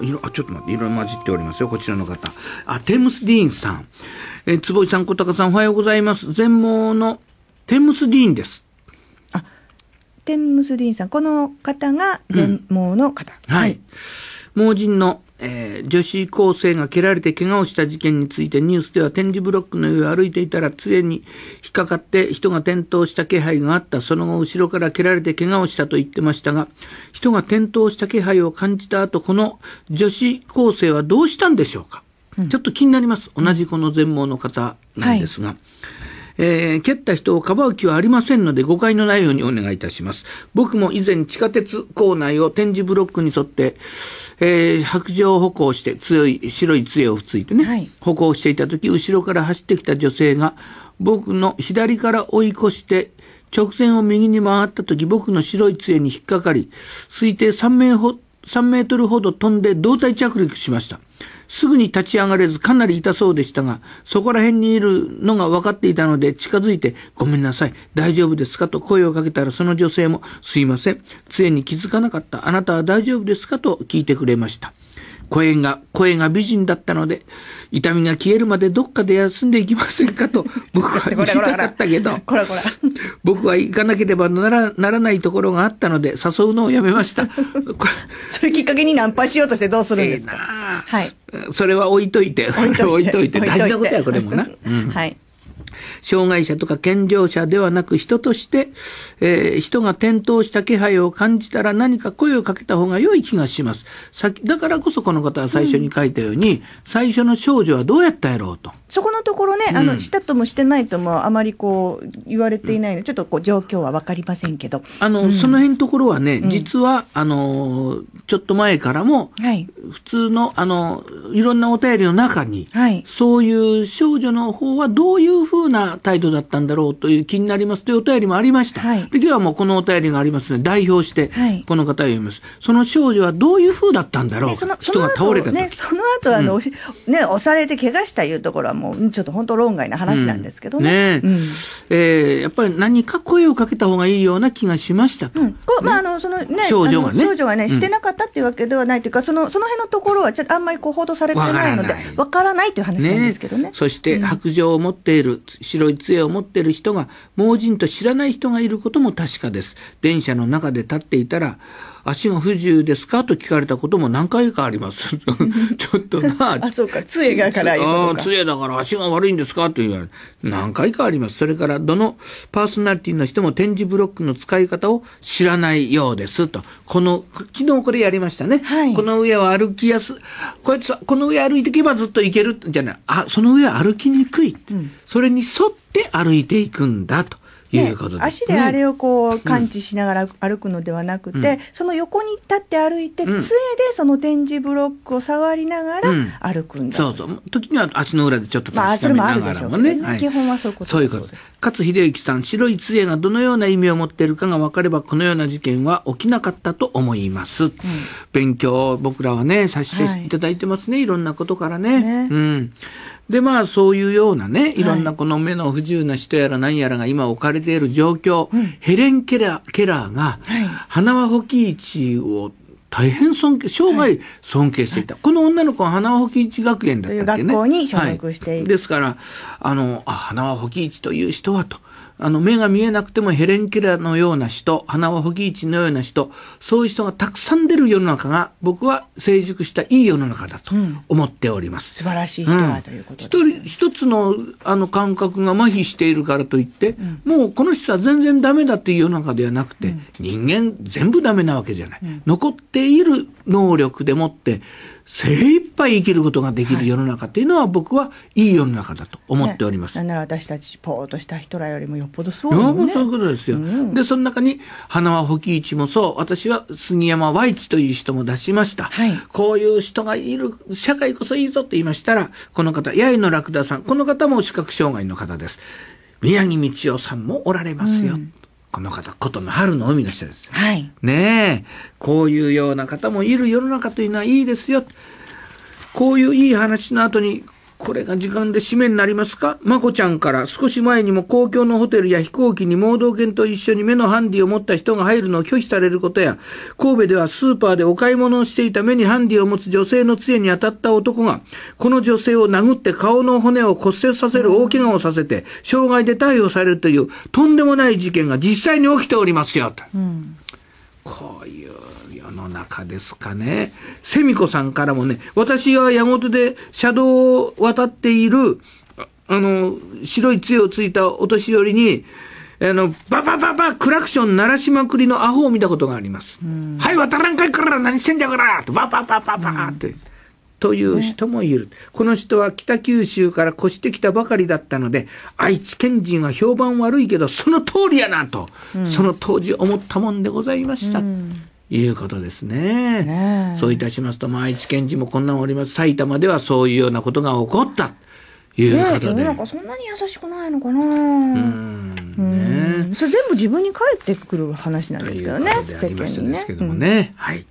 色あちょっと待って色混じっておりますよこちらの方。あテムス・ディーンさん、えー、坪井さん小高さんおはようございます。全盲のテムス・ディーンです。あテムス・ディーンさん。この方が全盲の方、うん、はい、はい、盲人のえー、女子高生が蹴られて怪我をした事件についてニュースでは展示ブロックの上を歩いていたら杖に引っかかって人が転倒した気配があった。その後後ろから蹴られて怪我をしたと言ってましたが人が転倒した気配を感じた後この女子高生はどうしたんでしょうか、うん、ちょっと気になります。同じこの全盲の方なんですが。はい。えー、蹴った人をかばう気はありませんので誤解のないようにお願いいたします。僕も以前地下鉄構内を展示ブロックに沿って、えー、白状歩行して、強い、白い杖をついてね、はい、歩行していた時、後ろから走ってきた女性が、僕の左から追い越して、直線を右に回った時、僕の白い杖に引っかかり、推定3メ3メートルほど飛んで胴体着陸しました。すぐに立ち上がれずかなり痛そうでしたが、そこら辺にいるのが分かっていたので近づいて、ごめんなさい、大丈夫ですかと声をかけたらその女性も、すいません、杖に気づかなかった、あなたは大丈夫ですかと聞いてくれました。声が、声が美人だったので、痛みが消えるまでどっかで休んでいきませんかと、僕は言いたかったけど、僕は行かなければならならないところがあったので、誘うのをやめました。それきっかけにナンパしようとしてどうするんですか、はい。それは置いといて、置いといて、大事なことや、これもな。うん、はい。障害者とか健常者ではなく人として、えー、人が転倒した気配を感じたら何か声をかけた方が良い気がします。だからこそこの方は最初に書いたように、うん、最初の少女はどうやったやろうと。そこのところね、あの、したともしてないともあまりこう言われていないの。で、ちょっとこう状況はわかりませんけど。あの、うん、その辺のところはね、実は、あの、ちょっと前からも、はい、普通の、あの、いろんなお便りの中に、はい、そういう少女の方はどういうふうな態度だったんだろうという気になりますというお便りもありました。はい、で今日はもうこのお便りがありますので、代表して、この方を読みます。その少女はどういうふうだったんだろう、ね、人が倒れたね、その後あの、うん、ね、押されて怪我したいうところはもう、ちょっと本当論外な話なんですけどね。うん、ね、うん、えー、やっぱり何か声をかけた方がいいような気がしましたと。うん、こまあ、あの、そのね、少女がね。少女がね、してなかったっていうわけではないというか、その、その辺のところはちょっとあんまりこう報道されてないので、わからない。という話なんですけどね。ねそして、白状を持っている、白い杖を持っている人が、盲人と知らない人がいることも確かです。電車の中で立っていたら、足が不自由ですか？と聞かれたことも何回かあります。ちょっとな。あ、そうか。杖がからああ、杖だから足が悪いんですか？と言われ何回かあります。それから、どのパーソナリティの人も点字ブロックの使い方を知らないようですと。この、昨日これやりましたね。はい、この上を歩きやす、こいつ、この上歩いていけばずっと行けるじゃない。あ、その上歩きにくい。うん、それに沿って歩いていくんだと。いうことです、ね、足であれをこう感知しながら歩くのではなくて、うん、その横に立って歩いて、杖でその点字ブロックを触りながら歩くんだ、そうそう。時には足の裏でちょっと確かめながらもね,、基本はそういうことそういうこと。勝秀幸さん白い杖がどのような意味を持っているかが分かればこのような事件は起きなかったと思います、うん、勉強僕らはねさせていただいてますね、はい、いろんなことからね、ね、うんで、まあ、そういうようなね、い。ろんなこの目の不自由な人やら何やらが今置かれている状況、ヘレン・ケラーケラーが、花輪保木市を大変尊敬、生涯尊敬していた。はい、この女の子は花輪保木市学園だったっけね。学校に所属している、はい、ですから、あの、あ、花輪保木市という人はと。あの、目が見えなくてもヘレン・ケラーのような人、花輪ホキイチのような人、そういう人がたくさん出る世の中が、僕は成熟したいい世の中だと思っております。うん、素晴らしい人は、うん、ということです、ね、一人、一つの、あの、感覚が麻痺しているからといって、うん、もうこの人は全然ダメだっていう世の中ではなくて、人間全部ダメなわけじゃない。残っている能力でもって、精一杯生きることができる世の中っていうのは、僕はいい世の中だと思っております。ね、なんなら私たちポーとした人らよりもよっぽどそうよね。そういうことですよ。うん、で、その中に花輪保木市もそう、私は杉山和一という人も出しました。はい、こういう人がいる、社会こそいいぞと言いましたら、この方、八重野ラクダさん、この方も視覚障害の方です。宮城道夫さんもおられますよ。うんこの方、琴の春の海の人です。はい。ねえ、こういうような方もいる世の中というのはいいですよ。こういういい話の後に、これが時間で締めになりますか？まこちゃんから少し前にも公共のホテルや飛行機に盲導犬と一緒に目のハンディを持った人が入るのを拒否されることや、神戸ではスーパーでお買い物をしていた目にハンディを持つ女性の杖に当たった男が、この女性を殴って顔の骨を骨折させる大怪我をさせて、傷害で逮捕されるというとんでもない事件が実際に起きておりますよ。とうんこういう世の中ですかね。セミコさんからもね、私は矢本で車道を渡っている、ああの、白い杖をついたお年寄りに、あの、ババババクラクション鳴らしまくりのアホを見たことがあります。はい、渡らんかいから何してんじゃからとバババババって。という人もいる、この人は北九州から越してきたばかりだったので、愛知県人は評判悪いけど、その通りやなと、その当時思ったもんでございました。いうことですね。ねえそういたしますと、まあ、愛知県人もこんなのおります。埼玉ではそういうようなことが起こった。というねことで。世の中そんなに優しくないのかなうんねうんそれ全部自分に返ってくる話なんとですけどね世間にねですけどもね。はい。